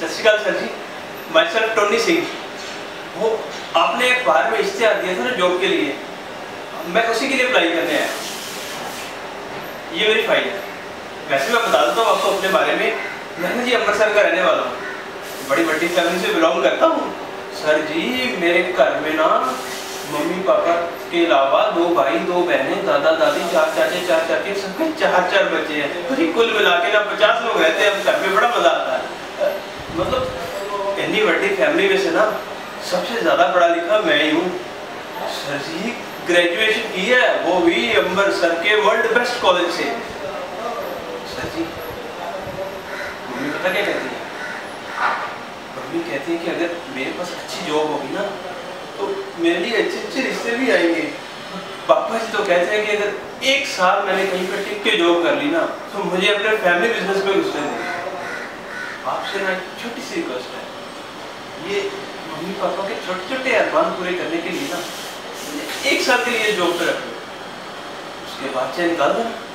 सत sir ji. Myself Tony Singh. वो आपने एक बार में इश्तेहार दिया था ना जॉब के लिए। मैं उसी के लिए अप्लाई करने आया। ये मेरी फ़ाइल है। वैसे मैं बता देता हूँ आपको अपने बारे में। मैं जी अमृतसर का रहने वाला हूँ। बड़ी बड़ी फैमिली से बिलोंग करता हूँ। सर जी, मेरे घर में ना मम्मी पापा के अलावा दो भाई, दो बहनें, दादा, दादी, चार चाचे चार चाचे सबके चार चार बच्चे हैं। तो कुल मिला के ना पचास लोग रहते हैं हम घर में बड़ा मज़ा आता है मतलब इतनी बड़ी फैमिली में से ना सबसे ज़्यादा पढ़ा लिखा मैं ही हूँ। सर जी ग्रेजुएशन की है, वो भी अम्बरसर के वर्ल्ड बेस्ट कॉलेज से। सर जी, मम्मी पता क्या कहती है? मम्मी कहती है कि अगर मेरे पास अच्छी जॉब होगी ना तो मेरे लिए अच्छे अच्छे रिश्ते भी आएँगे। पापा जी तो कहते हैं कि अगर एक साल मैंने कहीं पर टिक के जॉब कर ली ना तो मुझे अपने फैमिली बिज़नेस में घुसने देंगे। आपसे ना छोटी सी रिक्वेस्ट है। ये मम्मी पापा के छोटे छोटे अरमान पूरे करने के लिए ना, एक साल के लिए जॉब पे रखो उसके बाद चैन निकाल देना।